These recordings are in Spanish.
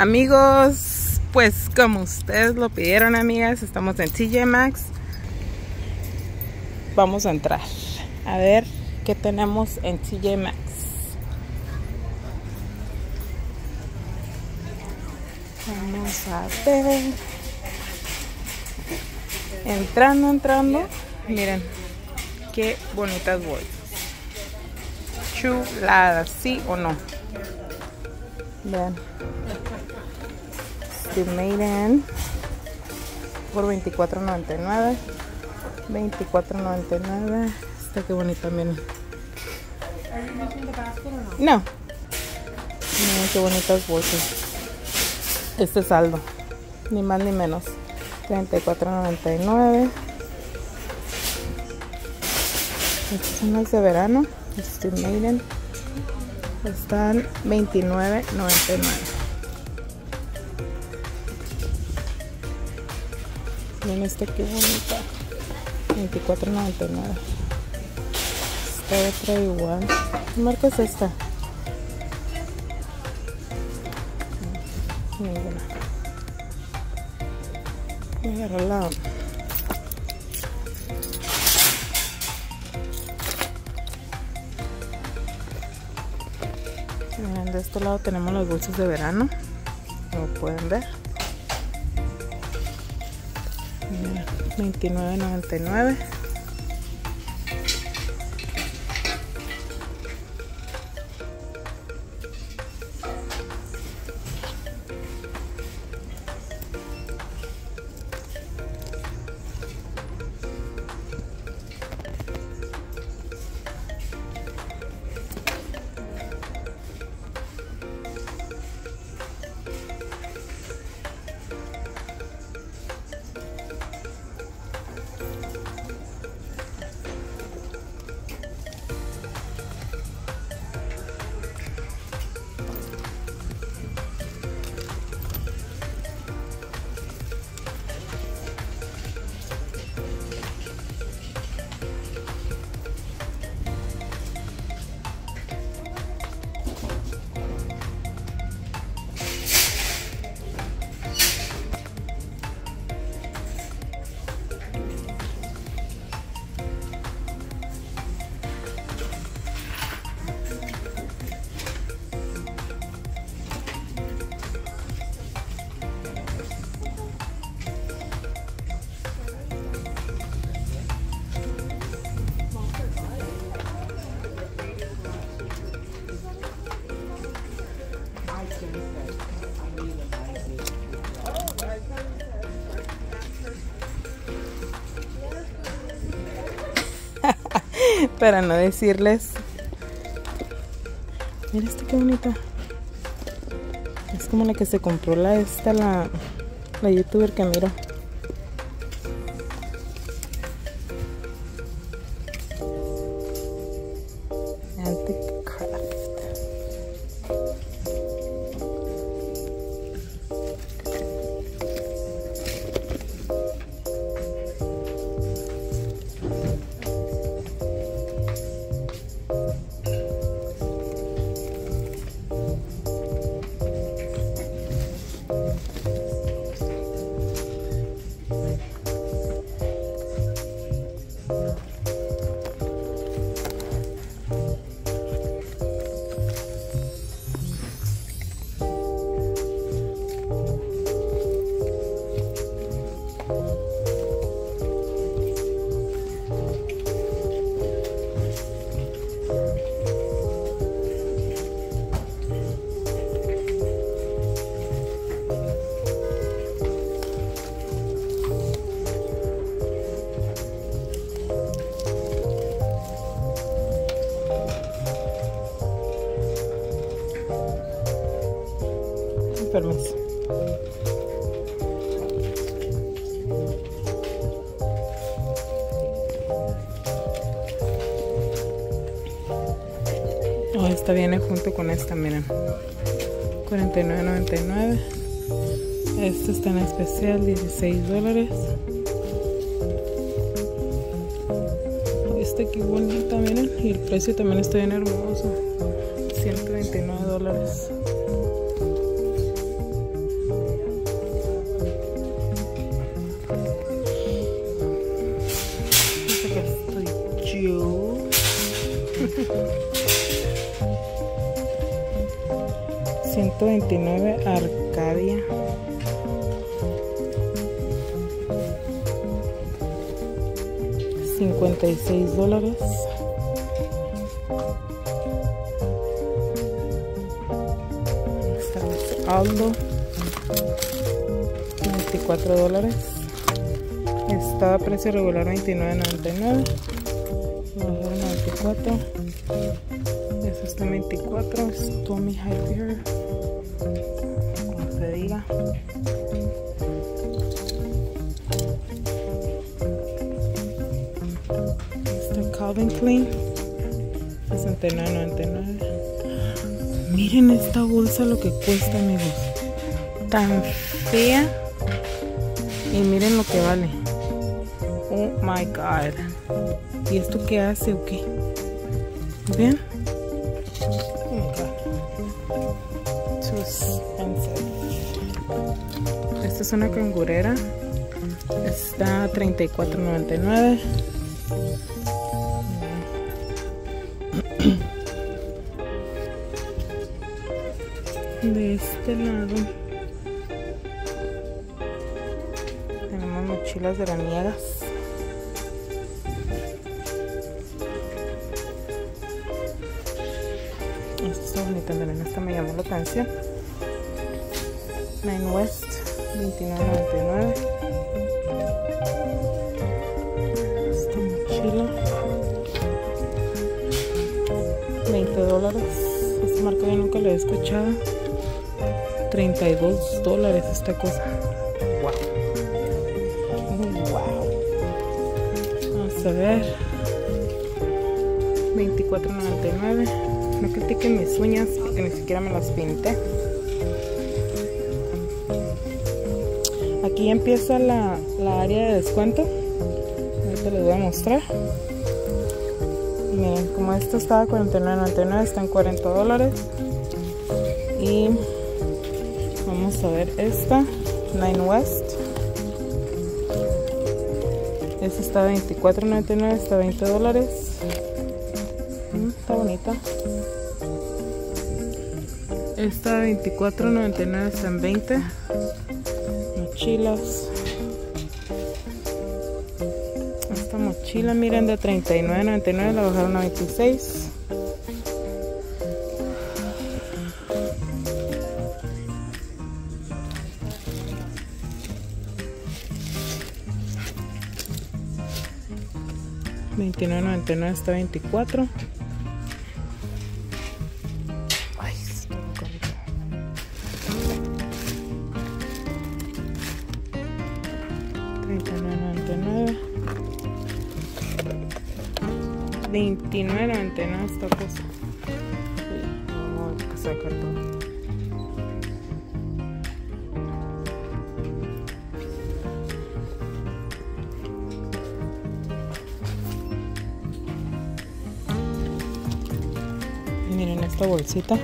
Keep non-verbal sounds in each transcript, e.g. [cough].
Amigos, pues como ustedes lo pidieron, amigas, estamos en TJ Maxx. Vamos a entrar a ver qué tenemos en TJ Maxx. Vamos a ver. Entrando, entrando. Miren, qué bonitas bolsas. Chuladas, ¿sí o no? Vean. The Maiden por $24.99. $24.99. Está qué bonita, miren. No. Miren qué bonitas bolsas. Este saldo. Ni más ni menos. $34.99. Estas son las de verano. Este Maiden. Están $29.99. Miren esta qué bonita. $24.99. Esta otra igual. ¿Qué marca es esta? Ninguna. Voy a agarrar la... Miren, de este lado tenemos las bolsas de verano. Como pueden ver. 29.99 para no decirles. Mira esta qué bonita. Es como la que se compró la esta, la, la youtuber que miro. Con esta, miren. 49.99. Esta está en especial, 16 dólares. Esta qué bonita, miren. Y el precio también está bien hermoso. 129 dólares. 129 Arcadia. Cincuenta y seis dólares. Aldo. 24 dólares. Está a precio regular 29.99. 94. Eso está 24. Es Tommy Hilfiger. Está Calvin Klein. 69.99. Miren esta bolsa lo que cuesta, amigos. Tan fea. Y miren lo que vale. Oh my god. ¿Y esto qué hace o qué? ¿Ven? Una cangurera. Está a $34.99. De este lado tenemos mochilas veraniegas. Esta marca yo nunca la he escuchado. 32 dólares esta cosa. Wow. Wow. Vamos a ver. 24.99. No critiquen mis uñas porque ni siquiera me las pinté. Aquí empieza la, la área de descuento. Ahorita les voy a mostrar. Miren, como esto estaba a 49.99, está en 40 dólares. Y vamos a ver esta, Nine West. Esta está a 24.99, está a 20 dólares. Mm, está bonita. Esta a 24.99 está en 20. Mochilas. Mochila, miren, de 39.99 la bajaron a 26. $29.99 está 24 $29.99 esta cosa Sí, vamos a sacar todo Miren esta bolsita.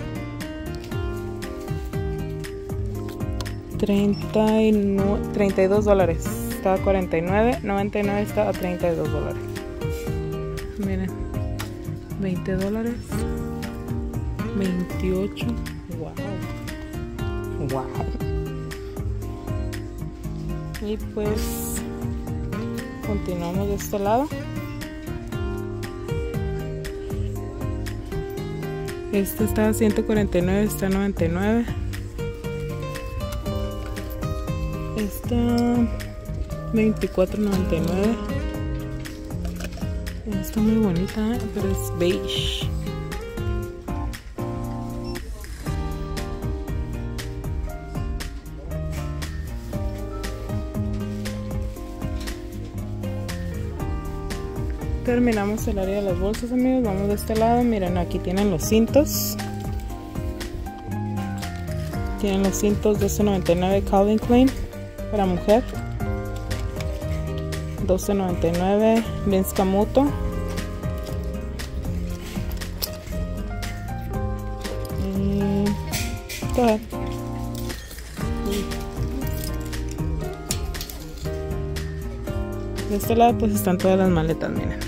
39, 32 dólares. Está a 49. 99 está a 32 dólares. Miren. 20 dólares. 28. Wow. Wow. Y pues continuamos de este lado. Este está a 149, está a 99. Está 24.99. Está muy bonita, ¿eh? pero es beige. terminamos el área de las bolsas amigos. Vamos de este lado. Miren aquí tienen los cintos. Tienen los cintos 12.99 Calvin Klein para mujer. 12.99 Vince Camuto de este lado pues están todas las maletas miren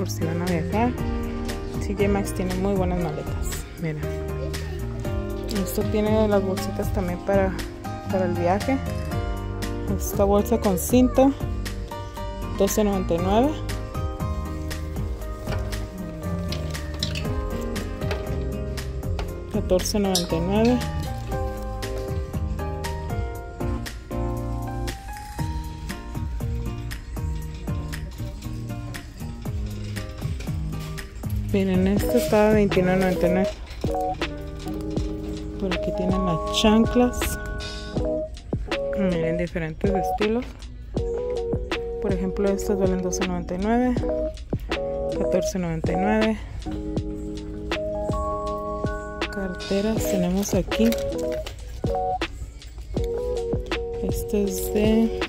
por si van a viajar. CJ Maxx tiene muy buenas maletas. Miren. Esto tiene las bolsitas también para, para el viaje. Esta bolsa con cinto, $12.99. $14.99. Miren, esto está $29.99. Por aquí tienen las chanclas. Miren, diferentes estilos. Por ejemplo, estos valen $12.99. $14.99. Carteras tenemos aquí. Este es de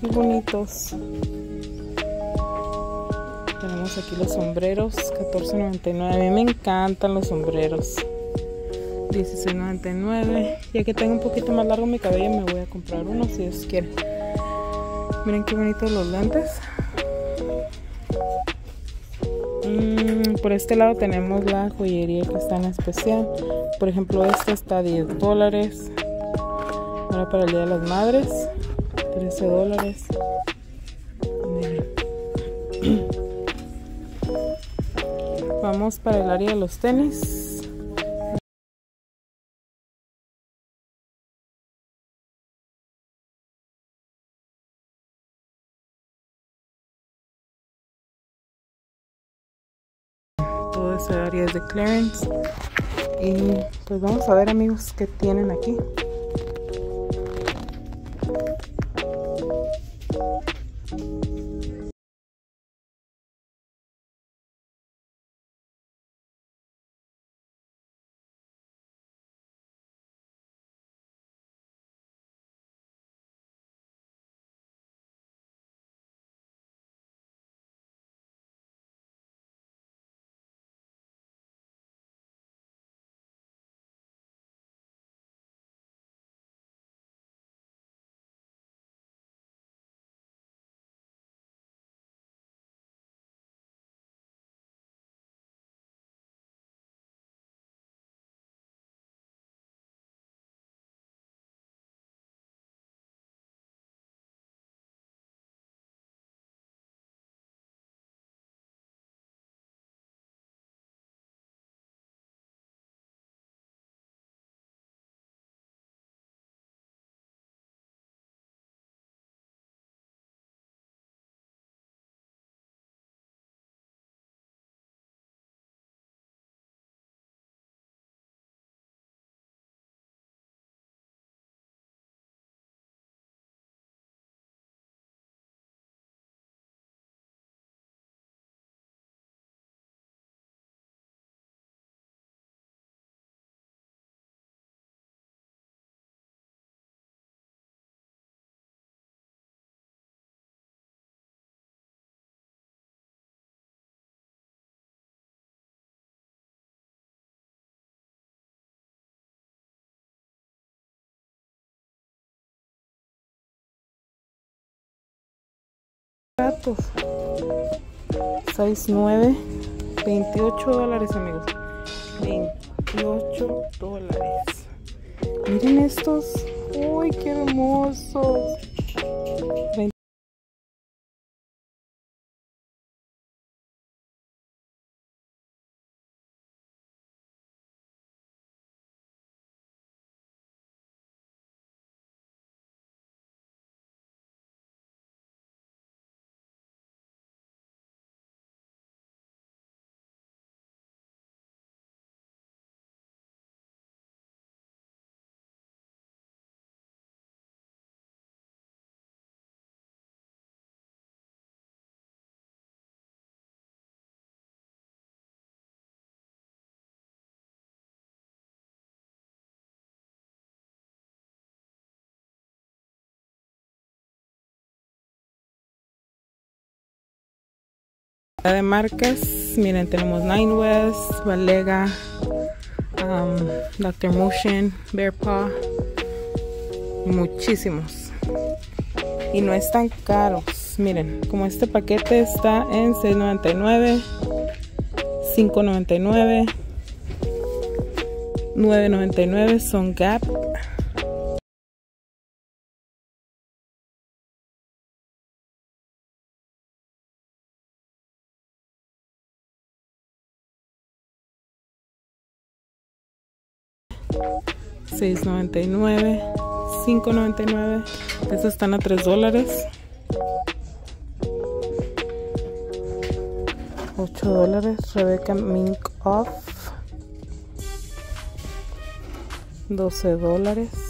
Qué bonitos. Tenemos aquí los sombreros, $14.99. A mí me encantan los sombreros. $16.99. Ya que tengo un poquito más largo mi cabello, me voy a comprar uno si Dios quiere. Miren qué bonitos los lentes. Mm, por este lado tenemos la joyería que está en especial. Por ejemplo, este está a 10 dólares. Ahora para el Día de las Madres. 13 dólares. Vamos para el área de los tenis. Todo ese área es de clearance. Y pues vamos a ver amigos qué tienen aquí. thank you gatos. 6, 9, 28 dólares, amigos. 28 dólares. Miren estos. ¡Uy, qué hermosos! De marcas miren tenemos Nine West Valega um, Dr. Motion Bear Paw muchísimos. Y no están caros. Miren como este paquete está en 6.99 5.99 9.99 son Gap 6.99 5.99 estos están a 3 dólares. 8 dólares Rebecca Mink Off 12 dólares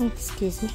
Esqueci.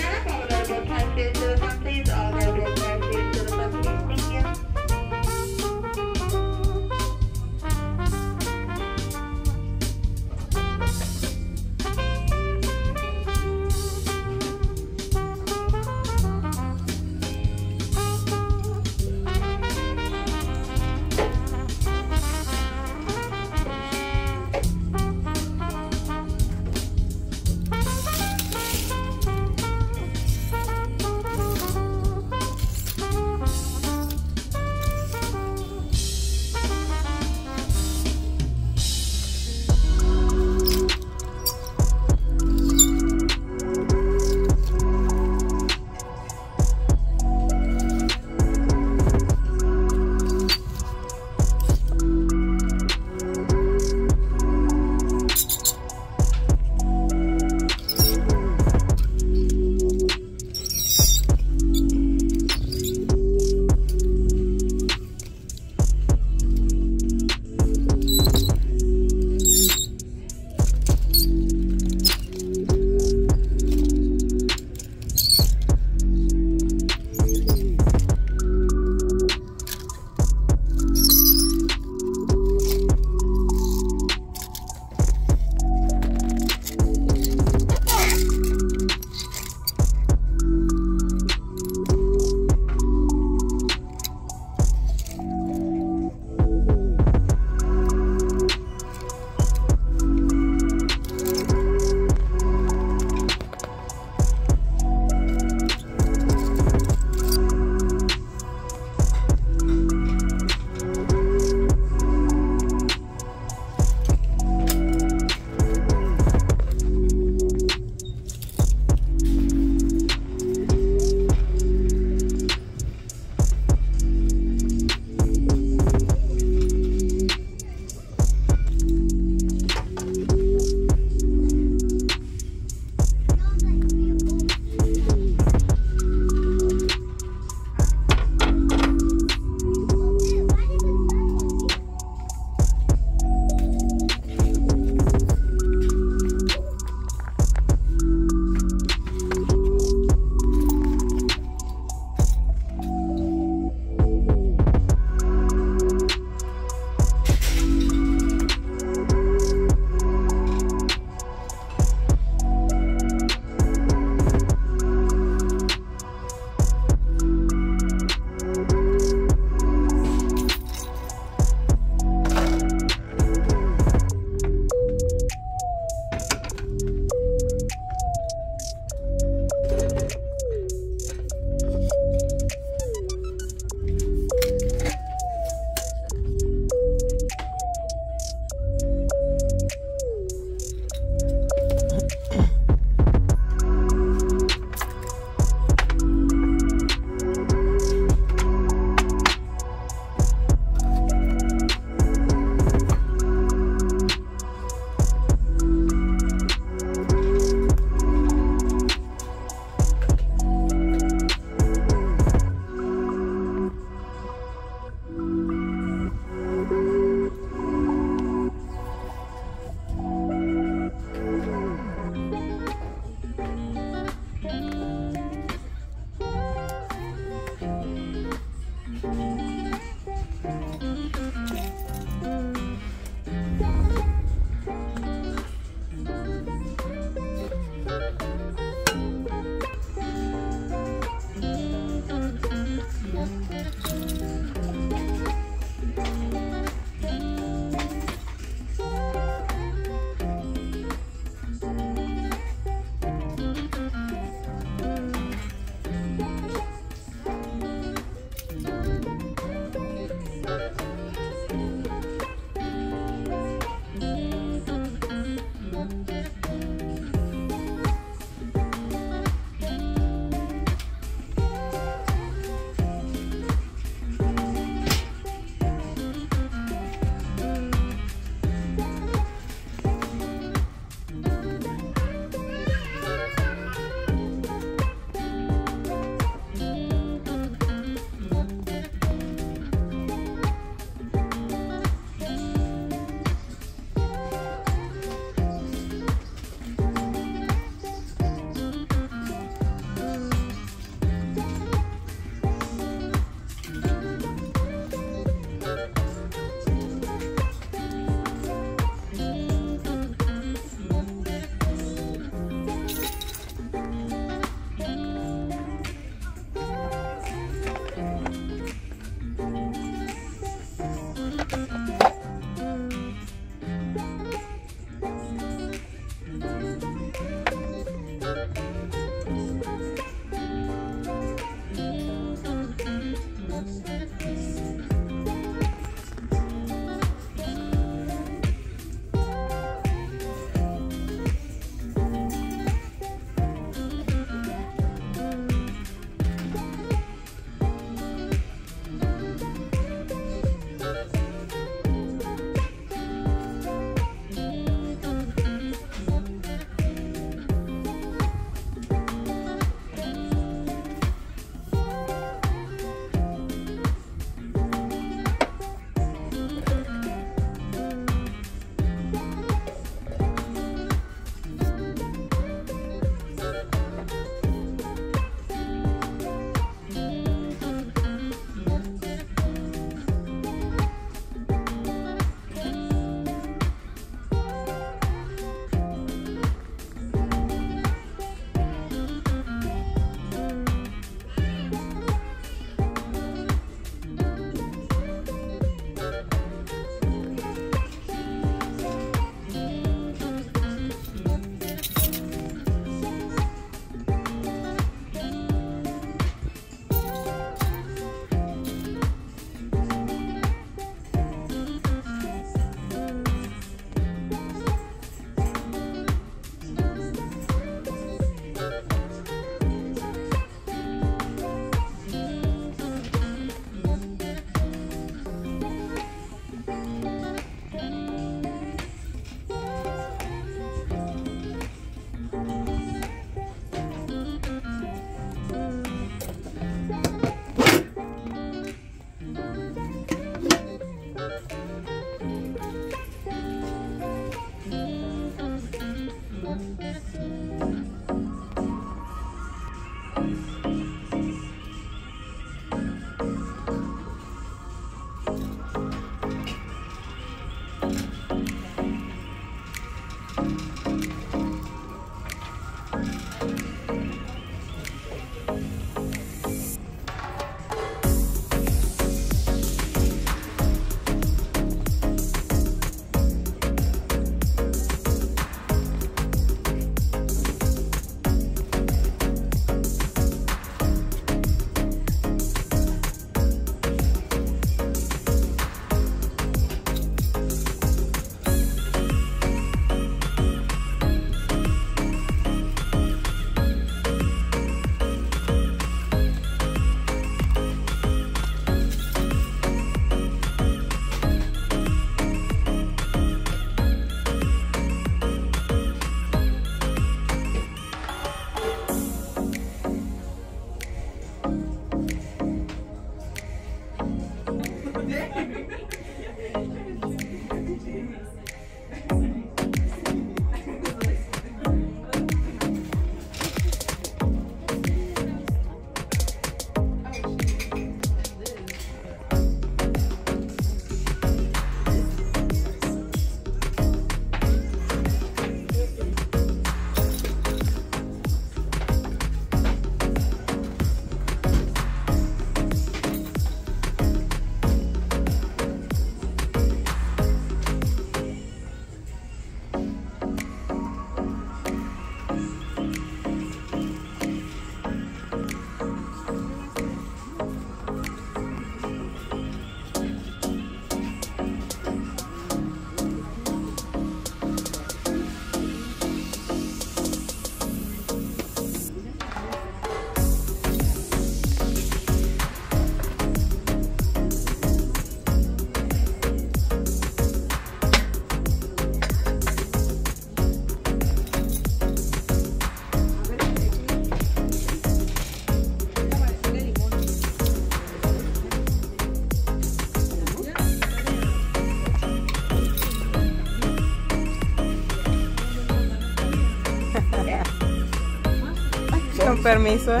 Con permiso, ¿eh?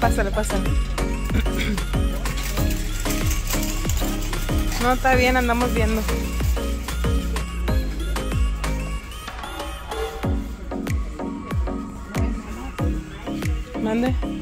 Pásale, pásale. No, está bien, andamos viendo. Mande.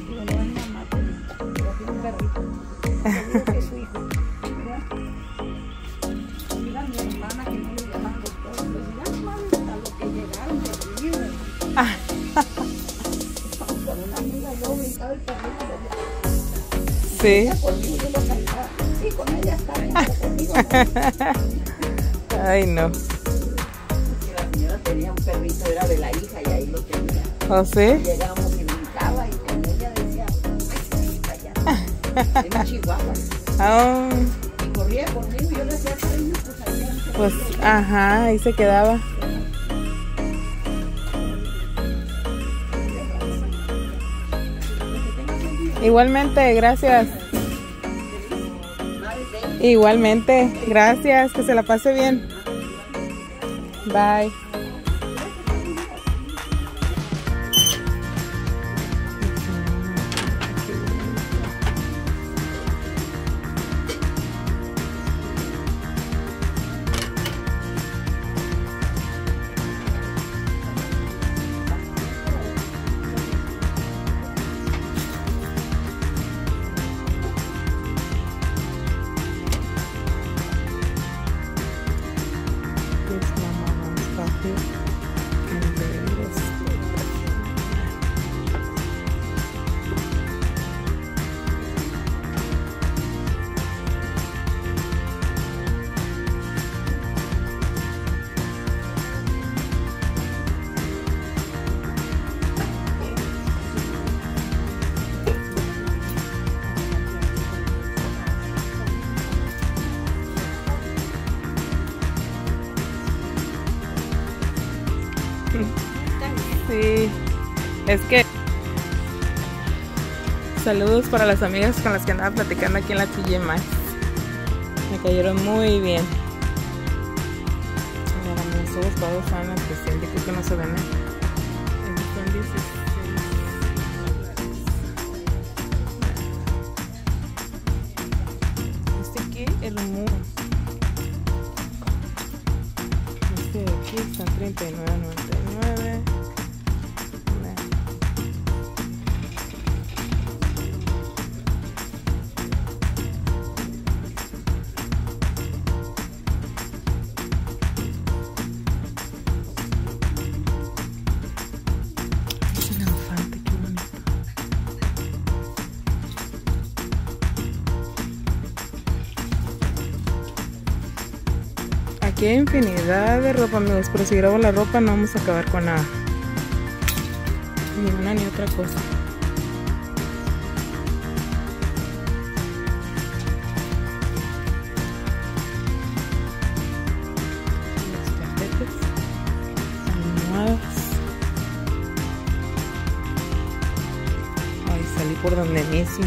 Sí. [laughs] Ay, no. La señora tenía un perrito, era de la hija y ahí lo tenía. ¿O sí? Llegamos [laughs] y brincaba y con ella decía, ay, señorita, ya. En Chihuahua. Ah, Y corría conmigo y yo le hacía cariño, pues pues, ajá, ahí se quedaba. Igualmente, gracias. Igualmente, gracias, que se la pase bien. Bye. Es que saludos para las amigas con las que andaba platicando aquí en la TJ Maxx. Me cayeron muy bien. Mira, mis ojos todos están especial, yo creo que no se ven. Qué infinidad de ropa, amigos. Pero si grabo la ropa no vamos a acabar con nada. Ni una ni otra cosa. Los tapetes, almohadas. Ay, salí por donde mismo.